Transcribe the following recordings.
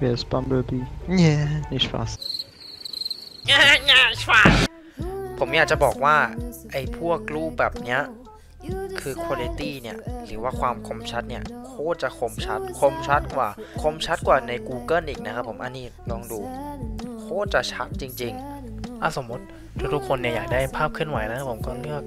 Wer ist Bumblebee? Nee, nicht Spaß. ผมอยากจะบอกว่า ไอ้พวกรูปแบบเนี้ย คือคุณภาพเนี่ย หรือว่าความคมชัดเนี่ย โคตรจะคมชัด คมชัดกว่า คมชัดกว่าใน Google อีกนะครับผมอันนี้ลองดู โคตรจะชัดจริง ๆอะสมมติทุกๆคนเนี่ยอยากได้ภาพเคลื่อนไหวนะครับผมก็เลือก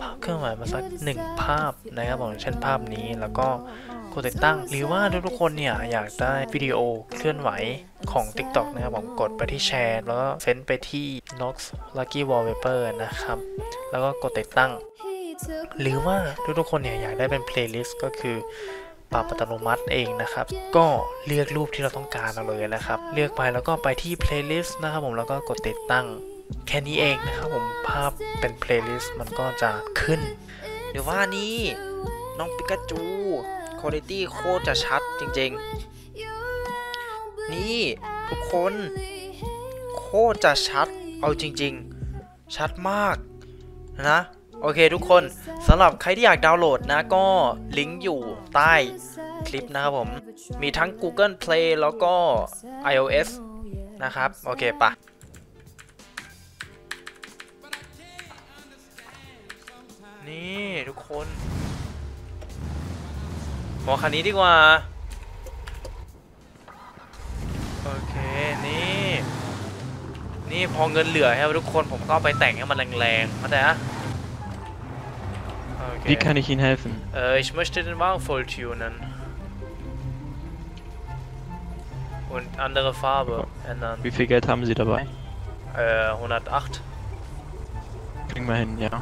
ภาพเคลื่อนไหวมาสักหนึ่งภาพนะครับผมเช่นภาพนี้แล้วก็ก ดติดตั้ง หรือว่าทุกๆคนเนี่ยอยากได้วิดีโอเคลื่อนไหวของ TikTok นะครับผมกดไปที่แชร์แล้วก็เฟ้นไปที่ Nox Lucky Wallpaper นะครับ แล้วก็กดติดตั้ง หรือว่าทุกๆคนเนี่ยอยากได้เป็น playlist ก็คือปรับอัตโนมัติเองนะครับ ก็เลือกรูปที่เราต้องการเอาเลยนะครับ เลือกไปแล้วก็ไปที่ playlist นะครับผมแล้วก็กดติดตั้งแค่นี้เองนะครับผมภาพเป็น playlist มันก็จะขึ้น หรือว่านี่น้องปิกาจู คุณภาพโคตรจะชัดจริงๆ นี่ทุกคน โคตรจะชัดเอาจริง ๆ ชัดมากนะโอเคทุกคนสำหรับใครที่อยากดาวน์โหลดนะก็ลิงก์อยู่ใต้คลิปนะครับผม มีทั้ง Google Play แล้วก็ iOS นะครับ โอเคปะนี่ทุกคน มองคันนี้ดีกว่า โอเค นี่ นี่พอเงินเหลือครับทุกคนผมก็เอาไปแต่งให้มันแรงๆเข้าใจนะ Okay. Wie kann ich Ihnen helfen? Äh, ich möchte den Wagen voll tunen. Und andere Farbe ändern. Wie viel Geld haben Sie dabei? Äh, 108. Kriegen wir hin, ja.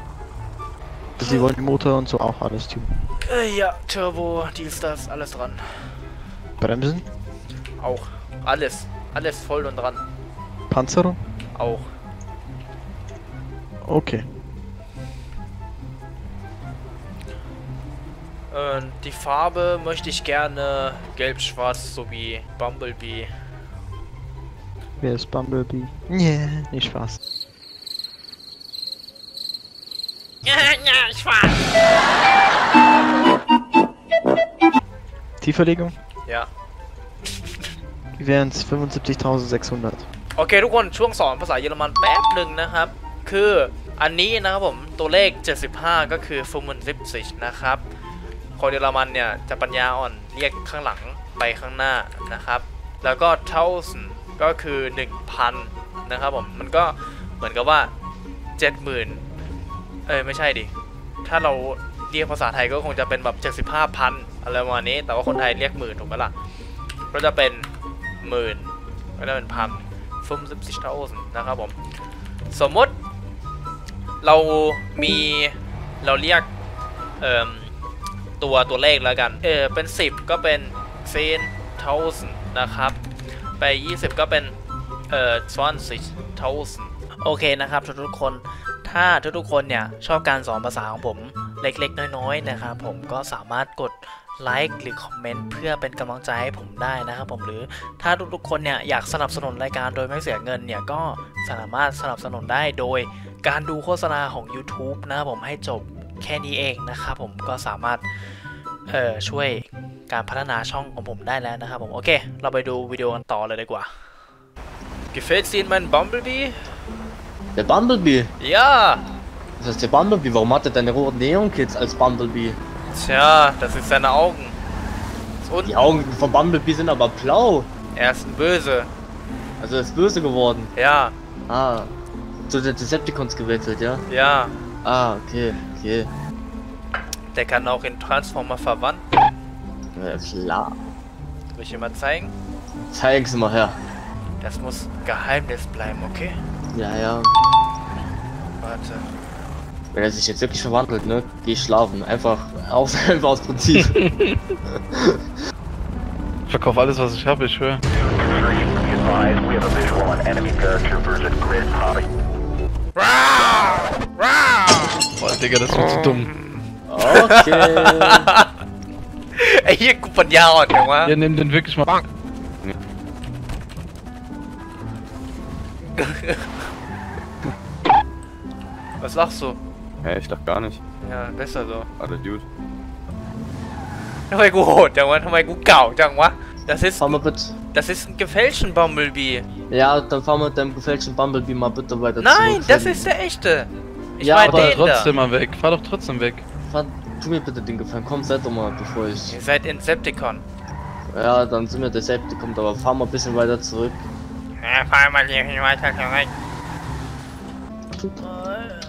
Sie wollen den Motor und so auch alles tun. Äh, ja, Turbo, dies, das, alles dran. Bremsen? Auch. Alles. Alles voll und dran. Panzerung? Auch. Okay. Und die Farbe möchte ich gerne gelb-schwarz, so wie Bumblebee. Wer ist Bumblebee? Nee, nicht Spaß. Tieferlegung? Ja. Die wären es 75.600. โอเคทุกคนช่วงสอนภาษาเยอรมันแป๊บหนึ่งนะครับ คืออันนี้นะครับผมตัวเลข 75 ก็คือฟูมันซิปซินะครับคนเยอรมันเนี่ยจะปัญญาอ่อนเรียกข้างหลังไปข้างหน้านะครับ แล้วก็เท่าก็คือ 1,000 นะครับผม มันก็เหมือนกับว่า 70,000 เอ้ยไม่ใช่ดิ ถ้าเรา เรียกภาษาไทยก็คงจะเป็นแบบ75,000อะไรประมาณนี้ แต่ว่าคนไทยเรียกหมื่นถูกไหมล่ะ ก็จะเป็นหมื่นก็จะเป็นพันฟุมซิบสิเท่านะครับผม สมมติเรามีเราเรียกเอ่อตัวตัวเลขแล้วกัน เออเป็น 10 ก็เป็นเซนเท่านะครับ ไป 20 ก็เป็นเอ่อสวนสิเท่าโอเคนะครับทุกๆคน ถ้าทุกๆคนเนี่ยชอบการสอนภาษาของผม เล็กๆ น้อยๆนะครับผมก็สามารถกดไลค์หรือคอมเมนต์เพื่อเป็นกำลังใจให้ผมได้นะครับผมหรือถ้าทุกๆคนเนี่ยอยากสนับสนุนรายการโดยไม่เสียเงินเนี่ยก็สามารถสนับสนุนได้โดยการดูโฆษณาของ YouTube นะครับผมให้จบแค่นี้เองนะครับผมก็สามารถเอ่อช่วยการพัฒนาช่องของผมได้แล้วนะครับผมโอเค เราไปดูวิดีโอกันต่อเลยดีกว่า Gefällt Ihnen mein Bumblebee? Der Bumblebee? Ja! Das ist der Bumblebee. Warum hat er deine roten Neon-Kids als Bumblebee? Tja, das ist seine Augen. Und Die Augen von Bumblebee sind aber blau. er ist ein Böse. Also er ist böse geworden. Ja, Ah. Zu den Decepticons gewechselt, ja? ja. Ah, okay, okay. Der kann auch in Transformer verwandeln. Ja, klar. Soll ich dir mal zeigen? Zeig's mal her. Das muss Geheimnis bleiben, okay? Ja, ja. Warte. Wenn er sich jetzt wirklich verwandelt, ne? Geh schlafen. Einfach aus, einfach aus Prinzip. ich verkaufe alles, was ich habe, ich höre. Boah, Digga, das wird zu dumm. Okay. Ey, hier, guck mal, ja, Junge. Wir nehmen den wirklich mal. Bang. Was lachst du? Hä, hey, ich dachte gar nicht. Ja, besser so. Alle Dude. Nochmal gut, nochmal gut gau, danke. Das ist. Fahren wir bitte. Das ist ein gefälschten Bumblebee. Ja, dann fahren wir mit dem gefälschten Bumblebee mal bitte weiter Nein, zurück, das ist der echte. Ich ja, mein aber trotzdem da. mal weg. Fahr doch trotzdem weg. Fahr, tu mir bitte den Gefallen. Komm, seid doch mal, bevor ich. Ihr seid Incepticon. Ja, dann sind wir der Decepticon, aber fahr mal ein bisschen weiter zurück. Ja, fahren wir ein bisschen weiter zurück.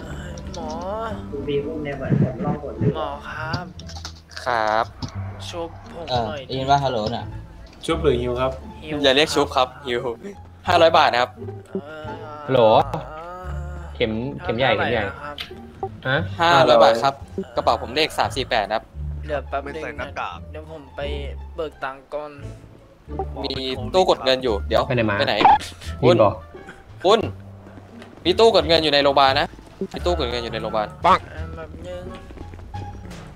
หมอคุณบีอุ้มเนี่ยเหมือนผมล่องหนเรือหมอครับ ครับชุบผมเออหน่อยได้ยินว่าฮัลโหลน่ะ ชุบหรือฮิวครับ หิวอย่าเรียกชุบครับฮิวห้าร้อยบาทนะครับ เอ่อฮัลโหล เข็มเข็มใหญ่เข็มใหญ่ท่าไร่อะครับฮะห้าร้อยบาทครับ กระเป๋าผมเลขสามสี่แปดนะครับเดี๋ยวแป๊บนึงนะเดี๋ยวผมไปเบิกตังค์ก่อนมีตู้กดเงินอยู่ เดี๋ยวไปไหนมา ไปไหนยิคุนณบอกคุณมีตู้กดเงินอยู่ในโรงพยาบาลนะ มีตู้กดเงินอยู่ในโรงพยาบาลอ่าแบบนึง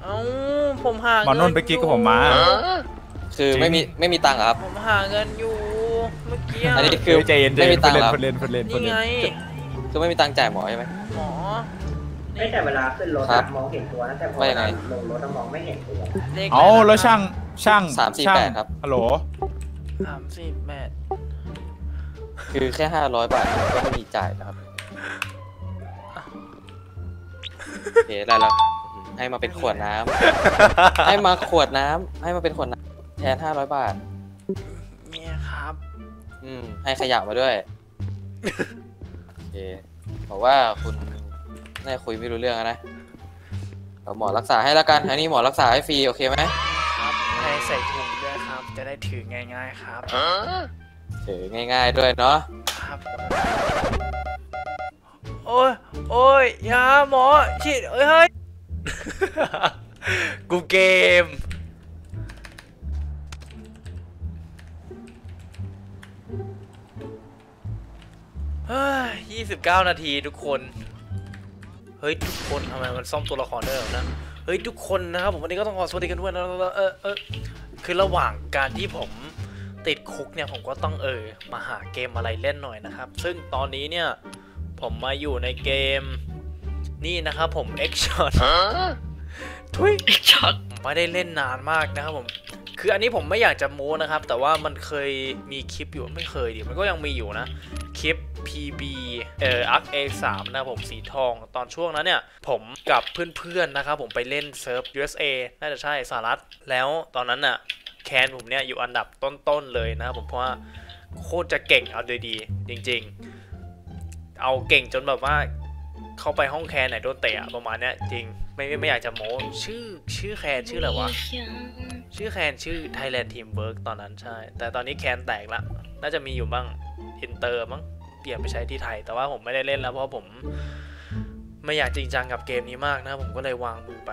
เอ้าผมหาหมอนุ่นไปกิ๊กกับผมมา คือไม่มีไม่มีตังค์เหรอครับ ผมหาเงินอยู่เมื่อกี้อันนี้คือใจเย็นใจไม่เย็มีนตัพูงดค์เล่เหนรอพูดเล่นพูดเล่นพูดนี่เล่นไงคือไม่มีตังค์จ่ายหมอใช่ไหม หมอไม่แต่เวลาขึ้นรถครัอะบมองเห็นตัวนะแต่พอว่าเวยังไงลาลงรถอะมองไม่เห็นตัวเลขเอาอะไรนะแล้วช่างช่างสามสี่ช่างแปดครับ ฮัลโหลสามสิบแปดคือแค่ห้าร้อยบาทก็ไม่มีจ่ายนะครับ โอเคได้แล้วอืมให้มาเป็นขวดน้ำให้มาขวดน้ำให้มาเป็นขวดน้ำแทนห้าร้อยบาท เนี่ยครับอืม ให้ขยะมาด้วย โอเคบอกว่าคุณน่าจะคุยไม่รู้เรื่องอะนะเอาหมอรักษาให้แล้วกันอันนี้หมอรักษาให้ฟรีโอเคไหมครับให้ใส่ถุงด้วยครับ จะได้ถือง่ายๆครับ ถือง่าย ๆ ด้วยเนาะครับโอ้ยโอ้ยยาหมอฉีดเอ้ยเฮ้ยกูเกม เฮ้ยยี่สิบเก้านาทีทุกคน เฮ้ย ทุกคนทำไมมันซ่อมตัวละครได้เหรอนะ เฮ้ย ทุกคนนะครับผมวันนี้ก็ต้องขอสวัสดีกันด้วยนะเออเออคือระหว่างการที่ผมติดคุกเนี่ย ผมก็ต้องเออ มาหาเกมอะไรเล่นหน่อยนะครับ ซึ่งตอนนี้เนี่ย ผมมาอยู่ในเกม นี่นะครับผม X Shot ทุย X Shot ไม่ได้เล่นนานมากนะครับผม คืออันนี้ผมไม่อยากจะโม้นะครับ แต่ว่ามันเคยมีคลิปอยู่ไม่เคยดิมันก็ยังมีอยู่นะ คลิป PB เอ่อ Arc A3 นะครับผมสีทองตอนช่วงนั้นเนี่ย ผมกับเพื่อนๆนะครับผมไปเล่นเซิร์ฟ USA น่าจะใช่สหรัฐ แล้วตอนนั้นน่ะแคนผมเนี่ยอยู่อันดับต้นๆเลยนะครับผมเพราะว่าโคตรจะเก่งเอาดีๆจริง ๆ เอาเก่งจนแบบว่าเข้าไปห้องแคนไหนโดนเตะอะประมาณเนี้ยจริงไม่ไม่ไม่อยากจะโม้ชื่อชื่อแคนชื่ออะไรวะชื่อแคนชื่อ Thailand Teamwork ตอนนั้นใช่ แต่ตอนนี้แคนแตกละน่าจะมีอยู่บ้างอินเตอร์มั้งเปลี่ยนไปใช้ที่ไทย แต่ว่าผมไม่ได้เล่นแล้วเพราะผม ไม่อยากจริงจังกับเกมนี้มากนะ ผมก็เลยวางมือไป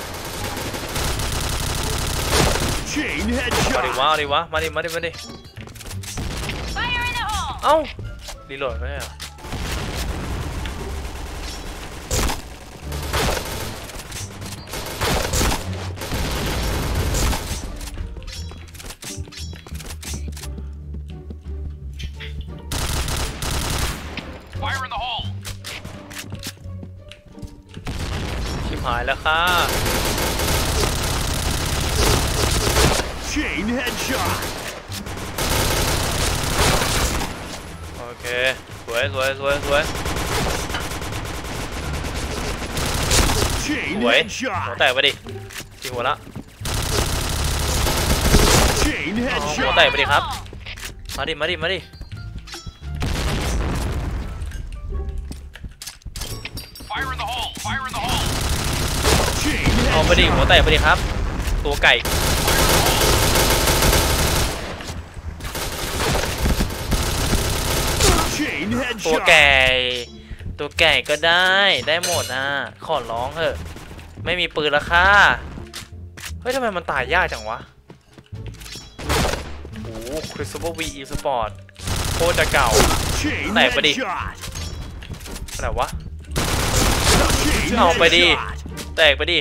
มาดิวะมาดิวะมาดิมาดิมาดิเอ้ารีโหลดไม่ได้เหรอชิบหายแล้วค่ะ Chain headshot โอเค สวยสวยสวยสวย Chain สวยหัว headshot แตกไปดิจริงหัวละ Chain อ๋อหัว headshot แตกไปดิครับ มาดิ มาดิ มาดิ Chain เอาไปดิ หัวแตกไปดิครับ ตัวไก่ Chain ตัว headshot แก่ ตัวแก่ก็ได้ ได้หมดนะขอร้องเถอะ ไม่มีปืนแล้วค่ะ เฮ้ยทำไมมันตายยากจังวะ โอ้คริสโตวีอีสปอร์ตโคตรจะเก่า Chain Này, vào đi. headshot. อะไรวะ Chain Nào, vào đi. headshot. แตกไปดิ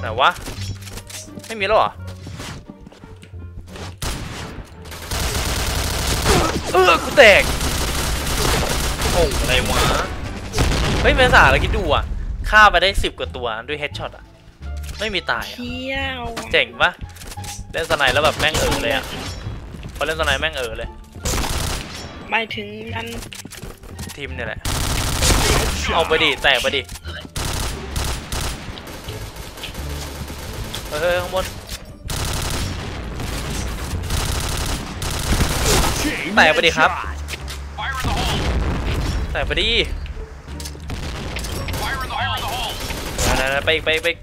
ไหนวะ ไม่มีแล้วเหรอเออกูแตก โอ้อะไรวะ เฮ้ยเมษาเราคิดดูอะฆ่าไปได้สิบกว่าตัวด้วยเฮดช็อตอะ ไม่มีตายอะเที่ยวเจ๋งปะเล่นสไนด์แล้วแบบแม่งเออเลยอะพอเล่นสไนด์แม่งเออเลยหมายถึงมันทีมเนี่ยแหละ เอาไปดิแตกไปดิเฮ้ยข้างบน Chain แตกไปดิครับ headshot. แตกไปดิไหนๆๆไปอีกไปอีกไปอีก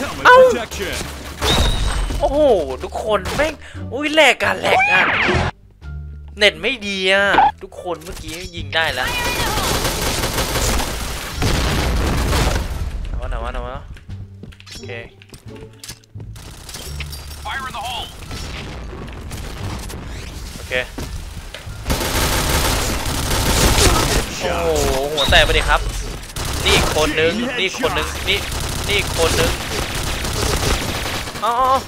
Helmet Ow. protection. โอ้โห ทุกคนแม่งอุ้ยแหลกกันแหลกอะเน็ตไม่ดีอะทุกคนเมื่อกี้ยิงได้แล้วเอาวะไหนวะไหนวะโอเคโอเค โอ้โหหัวแตกไปดิครับ นี่อีกคนนึง นี่อีกคนนึง นี่ นี่อีกคนนึงเอาเอาเอา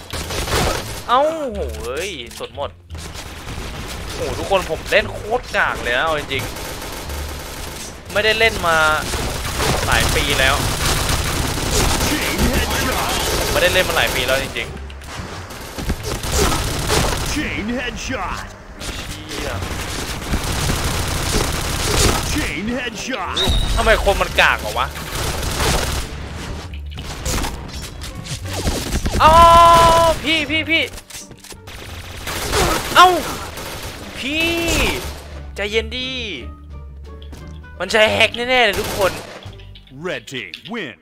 เอาโหเฮ้ยสดหมดโอ้โหทุกคนผมเล่นโคตรกากเลยนะเอาจริงๆ ไม่ได้เล่นมาหลายปีแล้ว Chain headshot. ผมไม่ได้เล่นมาหลายปีแล้วจริง Chain headshot. ๆเชี่ย ทำไมคนมันกากเหรอวะเอ๋อพี่พี่พี่เอ้า พี่ใจเย็นดี มันใช้แฮกแน่ๆเลยทุกคน Red Team win